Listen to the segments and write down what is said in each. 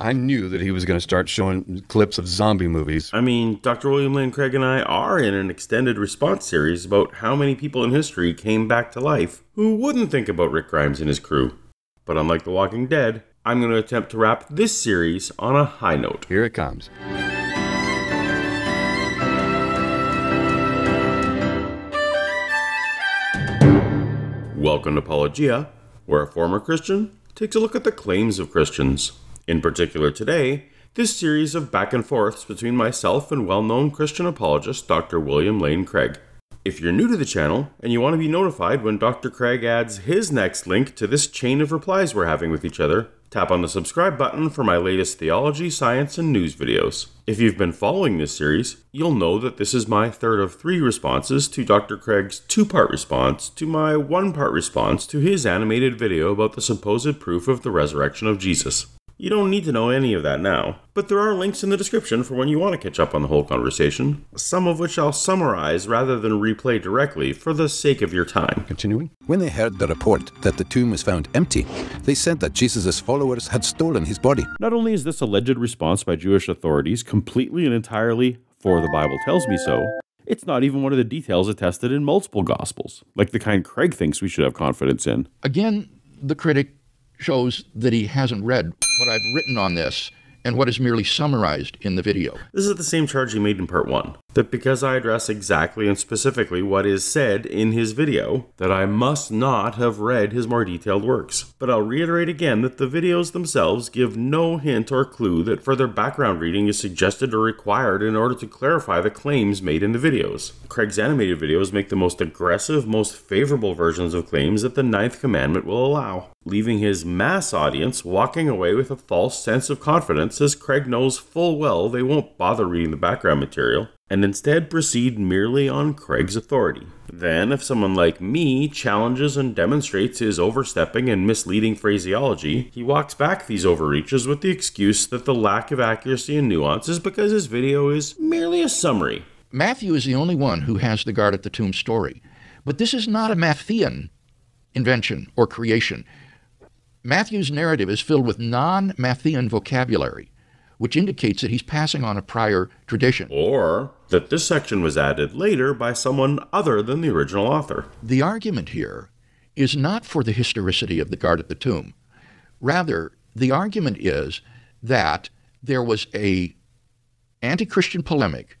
I knew that he was going to start showing clips of zombie movies. I mean, Dr. William Lane Craig and I are in an extended response series about how many people in history came back to life who wouldn't think about Rick Grimes and his crew. But unlike The Walking Dead, I'm going to attempt to wrap this series on a high note. Here it comes. Welcome to Paulogia, where a former Christian takes a look at the claims of Christians. In particular, today, this series of back and forths between myself and well known Christian apologist Dr. William Lane Craig. If you're new to the channel and you want to be notified when Dr. Craig adds his next link to this chain of replies we're having with each other, tap on the subscribe button for my latest theology, science, and news videos. If you've been following this series, you'll know that this is my third of three responses to Dr. Craig's two part response to my one part response to his animated video about the supposed proof of the resurrection of Jesus. You don't need to know any of that now, but there are links in the description for when you want to catch up on the whole conversation, some of which I'll summarize rather than replay directly for the sake of your time. Continuing. When they heard the report that the tomb was found empty, they said that Jesus' followers had stolen his body. Not only is this alleged response by Jewish authorities completely and entirely for the Bible tells me so, it's not even one of the details attested in multiple Gospels, like the kind Craig thinks we should have confidence in. Again, the critic shows that he hasn't read what I've written on this and what is merely summarized in the video. This is the same charge he made in part 1 that because I address exactly and specifically what is said in his video, that I must not have read his more detailed works. But I'll reiterate again that the videos themselves give no hint or clue that further background reading is suggested or required in order to clarify the claims made in the videos. Craig's animated videos make the most aggressive, most favorable versions of claims that the Ninth Commandment will allow, leaving his mass audience walking away with a false sense of confidence as Craig knows full well they won't bother reading the background material and instead proceed merely on Craig's authority. Then, if someone like me challenges and demonstrates his overstepping and misleading phraseology, he walks back these overreaches with the excuse that the lack of accuracy and nuance is because his video is merely a summary. Matthew is the only one who has the guard at the tomb story. But this is not a Matthean invention or creation. Matthew's narrative is filled with non Matthean vocabulary which indicates that he's passing on a prior tradition. Or that this section was added later by someone other than the original author. The argument here is not for the historicity of the guard at the tomb. Rather, the argument is that there was a anti-Christian polemic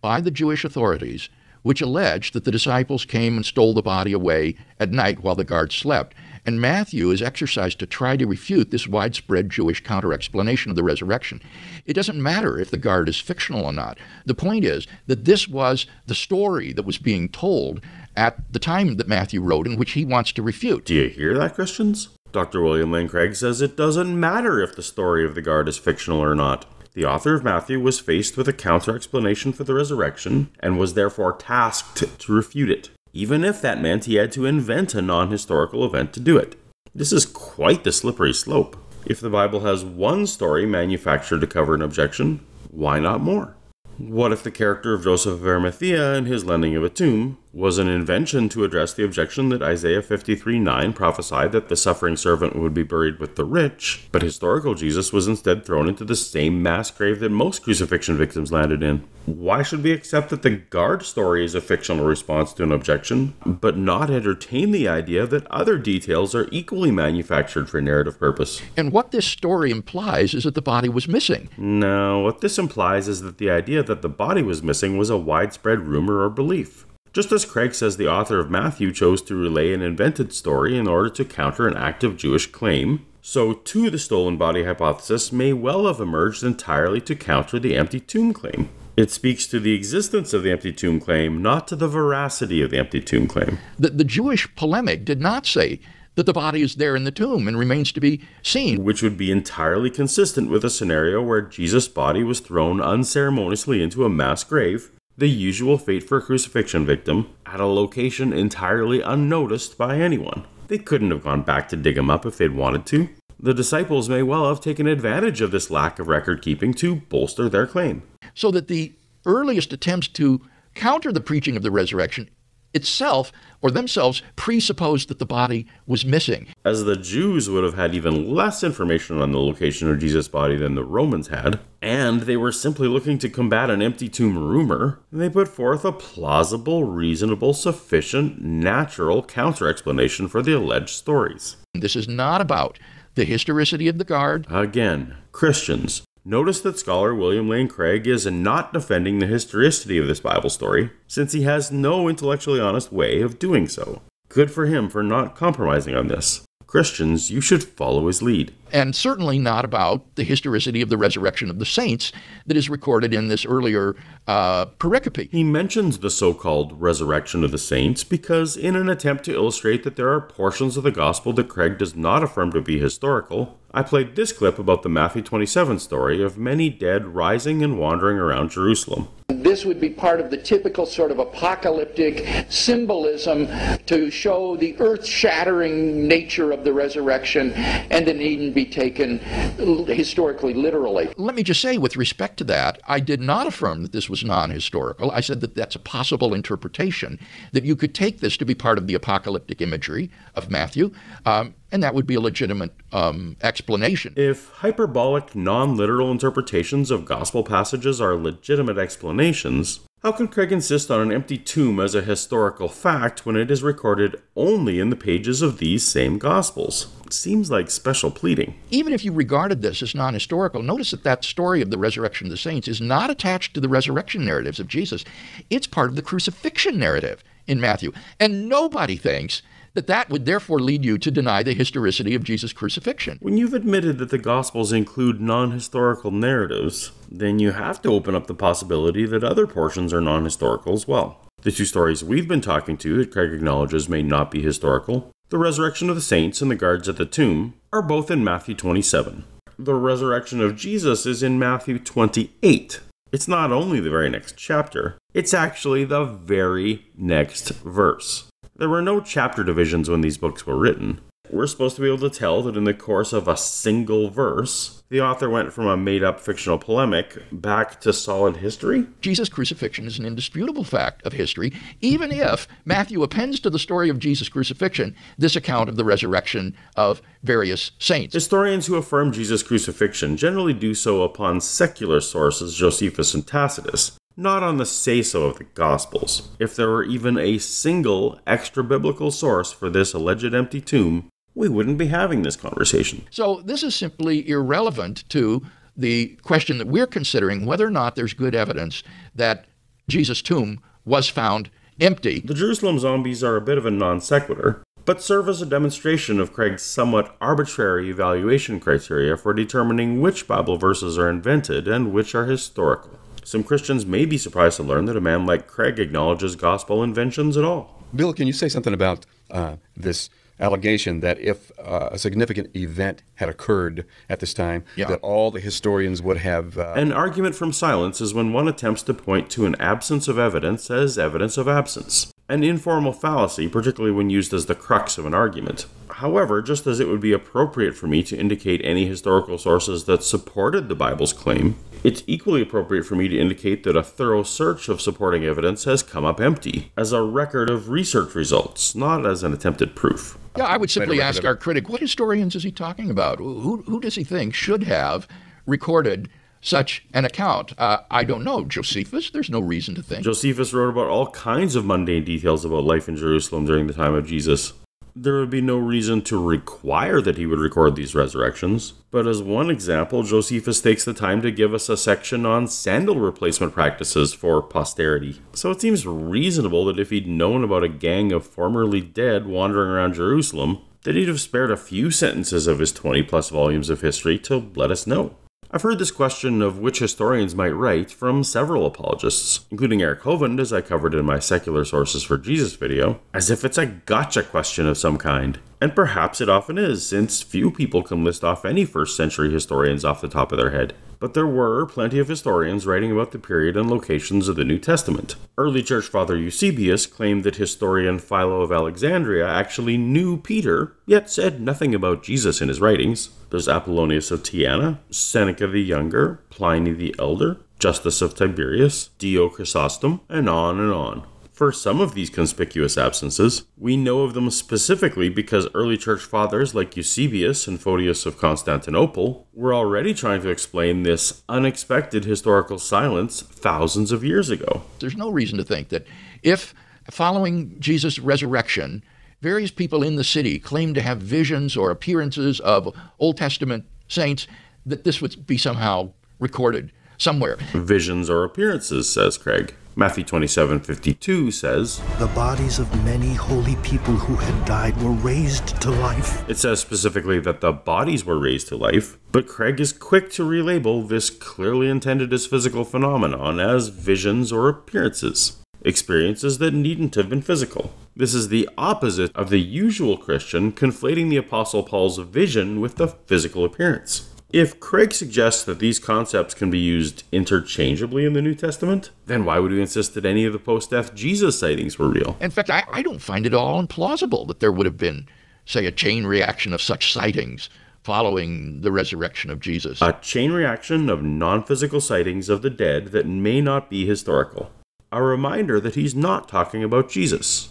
by the Jewish authorities which alleged that the disciples came and stole the body away at night while the guard slept. And Matthew is exercised to try to refute this widespread Jewish counter explanation of the resurrection. It doesn't matter if the guard is fictional or not. The point is that this was the story that was being told at the time that Matthew wrote, in which he wants to refute. Do you hear that, Christians? Dr. William Lane Craig says it doesn't matter if the story of the guard is fictional or not. The author of Matthew was faced with a counter explanation for the resurrection and was therefore tasked to refute it even if that meant he had to invent a non historical event to do it. This is quite the slippery slope. If the Bible has one story manufactured to cover an objection, why not more? What if the character of Joseph of Arimathea and his lending of a tomb was an invention to address the objection that Isaiah 53 9 prophesied that the suffering servant would be buried with the rich, but historical Jesus was instead thrown into the same mass grave that most crucifixion victims landed in? Why should we accept that the guard story is a fictional response to an objection, but not entertain the idea that other details are equally manufactured for narrative purpose? And what this story implies is that the body was missing. No, what this implies is that the idea that the body was missing was a widespread rumor or belief. Just as Craig says the author of Matthew chose to relay an invented story in order to counter an active Jewish claim, so too the stolen body hypothesis may well have emerged entirely to counter the empty tomb claim. It speaks to the existence of the empty tomb claim, not to the veracity of the empty tomb claim. The, the Jewish polemic did not say that the body is there in the tomb and remains to be seen. Which would be entirely consistent with a scenario where Jesus' body was thrown unceremoniously into a mass grave the usual fate for a crucifixion victim, at a location entirely unnoticed by anyone. They couldn't have gone back to dig him up if they'd wanted to. The disciples may well have taken advantage of this lack of record keeping to bolster their claim. So that the earliest attempts to counter the preaching of the resurrection itself or themselves presupposed that the body was missing. As the Jews would have had even less information on the location of Jesus' body than the Romans had, and they were simply looking to combat an empty tomb rumor, they put forth a plausible, reasonable, sufficient, natural counter explanation for the alleged stories. This is not about the historicity of the guard. Again, Christians, Notice that scholar William Lane Craig is not defending the historicity of this Bible story, since he has no intellectually honest way of doing so. Good for him for not compromising on this. Christians, you should follow his lead. And certainly not about the historicity of the resurrection of the saints that is recorded in this earlier uh, pericope. He mentions the so called resurrection of the saints because, in an attempt to illustrate that there are portions of the gospel that Craig does not affirm to be historical, I played this clip about the Matthew 27 story of many dead rising and wandering around Jerusalem. This would be part of the typical sort of apocalyptic symbolism to show the earth shattering nature of the resurrection and it needn't be taken historically literally. Let me just say, with respect to that, I did not affirm that this was non historical. I said that that's a possible interpretation, that you could take this to be part of the apocalyptic imagery of Matthew. Um, and that would be a legitimate um, explanation. If hyperbolic, non literal interpretations of gospel passages are legitimate explanations, how can Craig insist on an empty tomb as a historical fact when it is recorded only in the pages of these same gospels? It seems like special pleading. Even if you regarded this as non historical, notice that that story of the resurrection of the saints is not attached to the resurrection narratives of Jesus. It's part of the crucifixion narrative in Matthew. And nobody thinks that that would therefore lead you to deny the historicity of Jesus' crucifixion. When you've admitted that the Gospels include non historical narratives, then you have to open up the possibility that other portions are non historical as well. The two stories we've been talking to that Craig acknowledges may not be historical, the resurrection of the saints and the guards at the tomb, are both in Matthew 27. The resurrection of Jesus is in Matthew 28. It's not only the very next chapter, it's actually the very next verse. There were no chapter divisions when these books were written. We're supposed to be able to tell that in the course of a single verse, the author went from a made up fictional polemic back to solid history? Jesus' crucifixion is an indisputable fact of history, even if Matthew appends to the story of Jesus' crucifixion this account of the resurrection of various saints. Historians who affirm Jesus' crucifixion generally do so upon secular sources, Josephus and Tacitus, not on the say so of the Gospels. If there were even a single extra biblical source for this alleged empty tomb, we wouldn't be having this conversation. So, this is simply irrelevant to the question that we're considering whether or not there's good evidence that Jesus' tomb was found empty. The Jerusalem zombies are a bit of a non sequitur, but serve as a demonstration of Craig's somewhat arbitrary evaluation criteria for determining which Bible verses are invented and which are historical. Some Christians may be surprised to learn that a man like Craig acknowledges gospel inventions at all. Bill, can you say something about uh, this allegation that if uh, a significant event had occurred at this time, Yeah. that all the historians would have. Uh, An argument from silence is when one attempts to point to an absence of evidence as evidence of absence. An informal fallacy, particularly when used as the crux of an argument. However, just as it would be appropriate for me to indicate any historical sources that supported the Bible's claim, it's equally appropriate for me to indicate that a thorough search of supporting evidence has come up empty, as a record of research results, not as an attempted proof. Yeah, I would simply ask our critic, what historians is he talking about? Who, who does he think should have recorded such an account? Uh, I don't know. Josephus? There's no reason to think. Josephus wrote about all kinds of mundane details about life in Jerusalem during the time of Jesus. There would be no reason to require that he would record these resurrections, but as one example, Josephus takes the time to give us a section on sandal replacement practices for posterity. So it seems reasonable that if he'd known about a gang of formerly dead wandering around Jerusalem, that he'd have spared a few sentences of his 20 plus volumes of history to let us know. I've heard this question of which historians might write from several apologists, including Eric Hovind, as I covered in my Secular Sources for Jesus video, as if it's a gotcha question of some kind. And perhaps it often is, since few people can list off any first century historians off the top of their head. But there were plenty of historians writing about the period and locations of the New Testament. Early church father Eusebius claimed that historian Philo of Alexandria actually knew Peter, yet said nothing about Jesus in his writings. There's Apollonius of Tyana, Seneca the Younger, Pliny the Elder, Justus of Tiberias, Dio Chrysostom, and on and on. For some of these conspicuous absences, we know of them specifically because early church fathers like Eusebius and Photius of Constantinople were already trying to explain this unexpected historical silence thousands of years ago. There's no reason to think that if, following Jesus' resurrection, various people in the city claimed to have visions or appearances of Old Testament saints, that this would be somehow recorded somewhere. Visions or appearances, says Craig. Matthew 27 52 says, The bodies of many holy people who had died were raised to life. It says specifically that the bodies were raised to life, but Craig is quick to relabel this clearly intended as physical phenomenon as visions or appearances, experiences that needn't have been physical. This is the opposite of the usual Christian conflating the Apostle Paul's vision with the physical appearance. If Craig suggests that these concepts can be used interchangeably in the New Testament, then why would we insist that any of the post death Jesus sightings were real? In fact, I, I don't find it all implausible that there would have been, say, a chain reaction of such sightings following the resurrection of Jesus. A chain reaction of non physical sightings of the dead that may not be historical. A reminder that he's not talking about Jesus.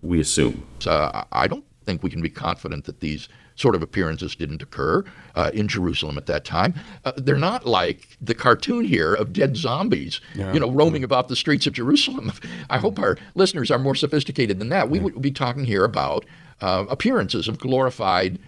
We assume. Uh, I don't think we can be confident that these sort of appearances didn't occur uh, in Jerusalem at that time. Uh, they're not like the cartoon here of dead zombies, yeah. you know, roaming about the streets of Jerusalem. I hope our listeners are more sophisticated than that. We would be talking here about uh, appearances of glorified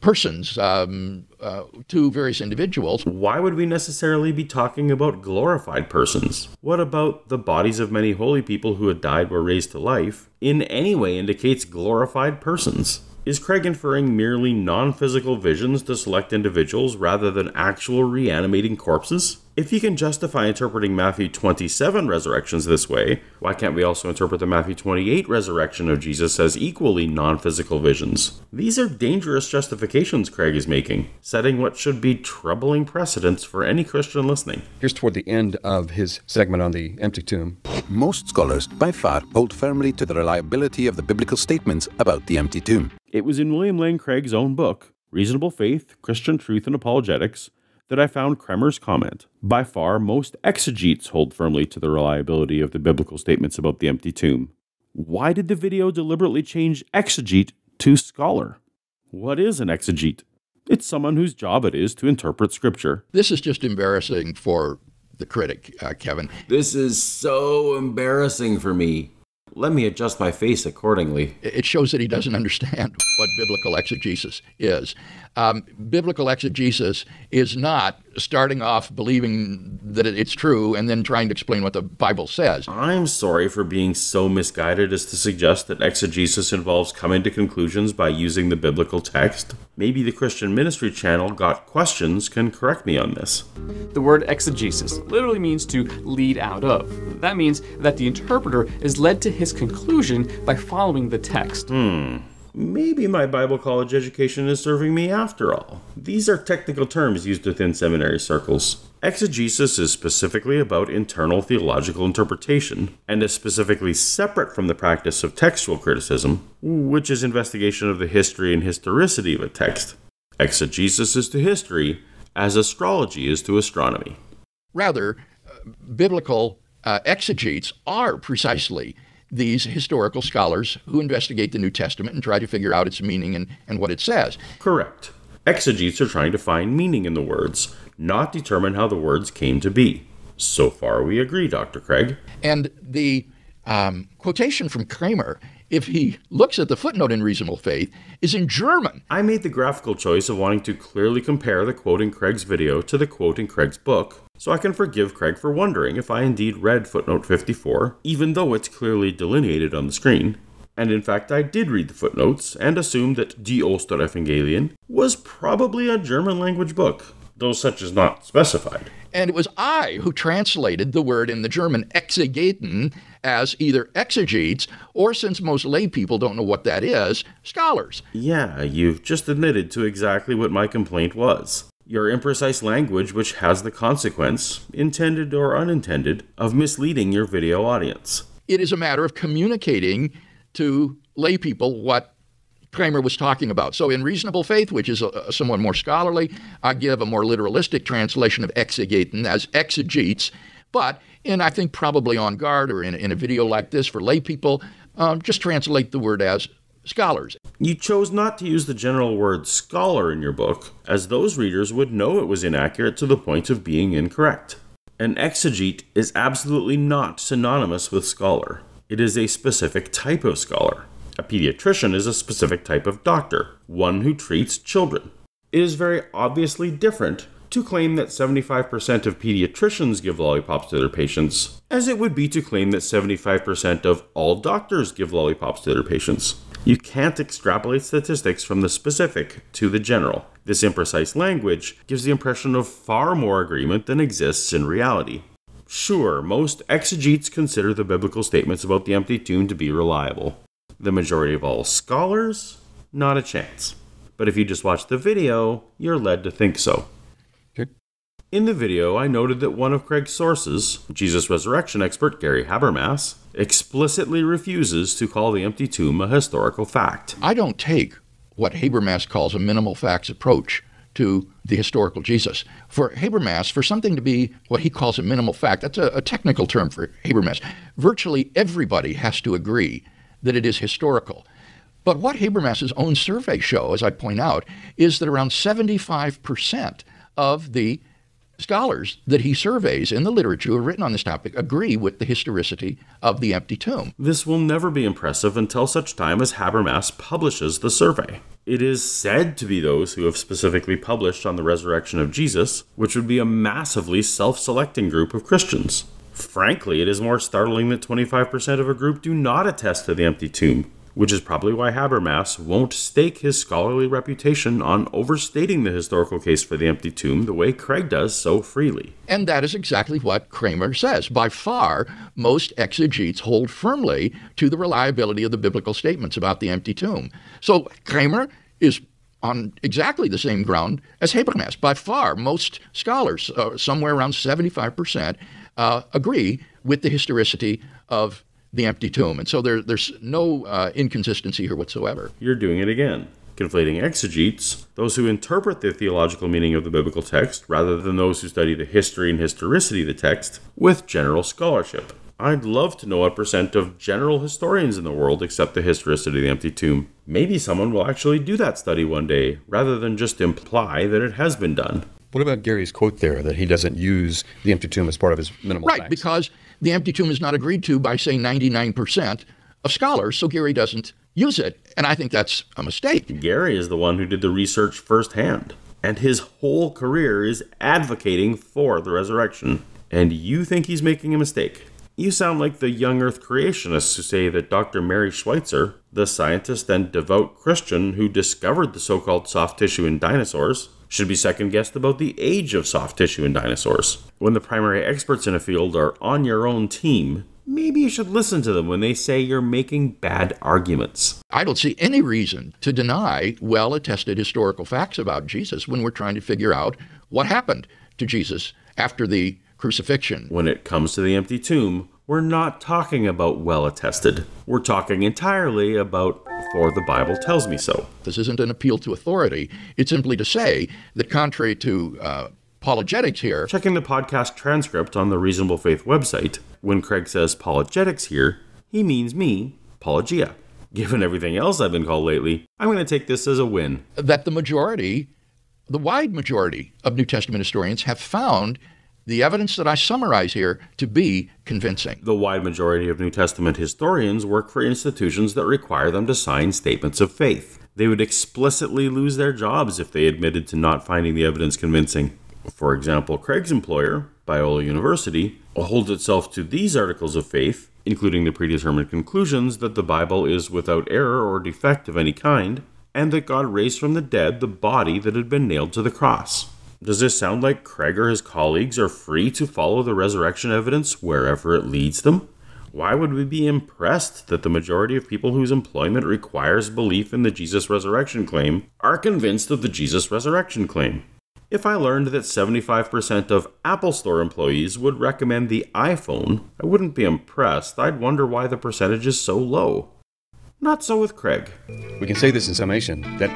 persons um, uh, to various individuals. Why would we necessarily be talking about glorified persons? What about the bodies of many holy people who had died were raised to life in any way indicates glorified persons? Is Craig inferring merely non physical visions to select individuals rather than actual reanimating corpses? If he can justify interpreting Matthew 27 resurrections this way, why can't we also interpret the Matthew 28 resurrection of Jesus as equally non physical visions? These are dangerous justifications Craig is making, setting what should be troubling precedents for any Christian listening. Here's toward the end of his segment on the empty tomb. Most scholars, by far, hold firmly to the reliability of the biblical statements about the empty tomb. It was in William Lane Craig's own book, Reasonable Faith, Christian Truth, and Apologetics, that I found Kremer's comment. By far, most exegetes hold firmly to the reliability of the biblical statements about the empty tomb. Why did the video deliberately change exegete to scholar? What is an exegete? It's someone whose job it is to interpret scripture. This is just embarrassing for the critic, uh, Kevin. This is so embarrassing for me. Let me adjust my face accordingly. It shows that he doesn't understand what biblical exegesis is. Um, biblical exegesis is not starting off believing that it's true and then trying to explain what the Bible says. I'm sorry for being so misguided as to suggest that exegesis involves coming to conclusions by using the biblical text. Maybe the Christian Ministry channel Got Questions can correct me on this. The word exegesis literally means to lead out of. That means that the interpreter is led to his conclusion by following the text. Hmm. Maybe my Bible college education is serving me after all. These are technical terms used within seminary circles. Exegesis is specifically about internal theological interpretation and is specifically separate from the practice of textual criticism, which is investigation of the history and historicity of a text. Exegesis is to history as astrology is to astronomy. Rather, uh, biblical uh, exegetes are precisely these historical scholars who investigate the New Testament and try to figure out its meaning and, and what it says. Correct. Exegetes are trying to find meaning in the words, not determine how the words came to be. So far, we agree, Dr. Craig. And the um, quotation from Kramer, if he looks at the footnote in Reasonable Faith, is in German. I made the graphical choice of wanting to clearly compare the quote in Craig's video to the quote in Craig's book, so I can forgive Craig for wondering if I indeed read footnote 54, even though it's clearly delineated on the screen. And in fact, I did read the footnotes and assumed that Die Osterevangelien was probably a German language book, though such is not specified. And it was I who translated the word in the German exegeten as either exegetes or, since most lay people don't know what that is, scholars. Yeah, you've just admitted to exactly what my complaint was your imprecise language, which has the consequence, intended or unintended, of misleading your video audience. It is a matter of communicating to lay people what Kramer was talking about. So, in Reasonable Faith, which is a, a somewhat more scholarly, I give a more literalistic translation of exegeten as exegetes, But, and I think probably on guard or in, in a video like this for lay people, um, just translate the word as scholars. You chose not to use the general word scholar in your book, as those readers would know it was inaccurate to the point of being incorrect. An exegete is absolutely not synonymous with scholar. It is a specific type of scholar. A pediatrician is a specific type of doctor, one who treats children. It is very obviously different to claim that 75% of pediatricians give lollipops to their patients, as it would be to claim that 75% of all doctors give lollipops to their patients. You can't extrapolate statistics from the specific to the general. This imprecise language gives the impression of far more agreement than exists in reality. Sure, most exegetes consider the biblical statements about the empty tomb to be reliable. The majority of all scholars? Not a chance. But if you just watch the video, you're led to think so. In the video, I noted that one of Craig's sources, Jesus resurrection expert Gary Habermas, explicitly refuses to call the empty tomb a historical fact. I don't take what Habermas calls a minimal facts approach to the historical Jesus. For Habermas, for something to be what he calls a minimal fact, that's a, a technical term for Habermas. Virtually everybody has to agree that it is historical. But what Habermas's own surveys show, as I point out, is that around 75% of the scholars that he surveys in the literature who have written on this topic agree with the historicity of the empty tomb. This will never be impressive until such time as Habermas publishes the survey. It is said to be those who have specifically published on the resurrection of Jesus, which would be a massively self selecting group of Christians. Frankly, it is more startling that 25% of a group do not attest to the empty tomb, which is probably why Habermas won't stake his scholarly reputation on overstating the historical case for the empty tomb the way Craig does so freely. And that is exactly what Kramer says. By far, most exegetes hold firmly to the reliability of the biblical statements about the empty tomb. So Kramer is on exactly the same ground as Habermas. By far, most scholars, uh, somewhere around 75%, uh, agree with the historicity of the empty tomb. And so there, there's no uh, inconsistency here whatsoever. You're doing it again. Conflating exegetes, those who interpret the theological meaning of the biblical text, rather than those who study the history and historicity of the text, with general scholarship. I'd love to know what percent of general historians in the world accept the historicity of the empty tomb. Maybe someone will actually do that study one day, rather than just imply that it has been done. What about Gary's quote there that he doesn't use the empty tomb as part of his minimal Right, facts? because the empty tomb is not agreed to by, say, 99% of scholars, so Gary doesn't use it. And I think that's a mistake. Gary is the one who did the research firsthand, and his whole career is advocating for the resurrection. And you think he's making a mistake. You sound like the young earth creationists who say that Dr. Mary Schweitzer, the scientist and devout Christian who discovered the so called soft tissue in dinosaurs, should be second guessed about the age of soft tissue in dinosaurs. When the primary experts in a field are on your own team, maybe you should listen to them when they say you're making bad arguments. I don't see any reason to deny well attested historical facts about Jesus when we're trying to figure out what happened to Jesus after the crucifixion. When it comes to the empty tomb, we're not talking about well attested. We're talking entirely about for the Bible tells me so. This isn't an appeal to authority. It's simply to say that, contrary to uh, apologetics here, Checking the podcast transcript on the Reasonable Faith website, when Craig says apologetics here, he means me, Paulogia. Given everything else I've been called lately, I'm going to take this as a win. that the majority, the wide majority of New Testament historians have found the evidence that I summarize here to be convincing. The wide majority of New Testament historians work for institutions that require them to sign statements of faith. They would explicitly lose their jobs if they admitted to not finding the evidence convincing. For example, Craig's employer, Biola University, holds itself to these articles of faith, including the predetermined conclusions that the Bible is without error or defect of any kind, and that God raised from the dead the body that had been nailed to the cross. Does this sound like Craig or his colleagues are free to follow the resurrection evidence wherever it leads them? Why would we be impressed that the majority of people whose employment requires belief in the Jesus resurrection claim are convinced of the Jesus resurrection claim? If I learned that 75% of Apple Store employees would recommend the iPhone, I wouldn't be impressed. I'd wonder why the percentage is so low. Not so with Craig. we can say this in summation that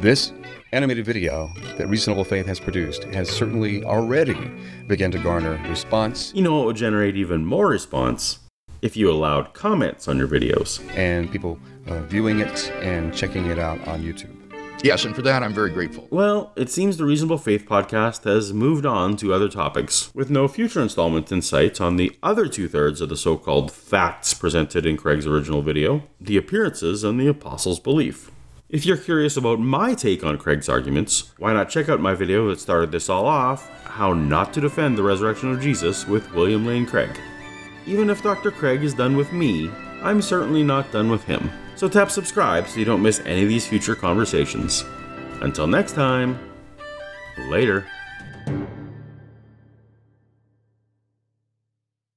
this animated video that Reasonable Faith has produced has certainly already begun to garner response, You know what would generate even more response? If you allowed comments on your videos. and people uh, viewing it and checking it out on YouTube. Yes, and for that I'm very grateful. Well, it seems the Reasonable Faith podcast has moved on to other topics, with no future installment in sight on the other two thirds of the so called facts presented in Craig's original video the appearances and the apostles' belief. If you're curious about my take on Craig's arguments, why not check out my video that started this all off How Not to Defend the Resurrection of Jesus with William Lane Craig. Even if Dr. Craig is done with me, I'm certainly not done with him. So tap subscribe so you don't miss any of these future conversations. Until next time, later.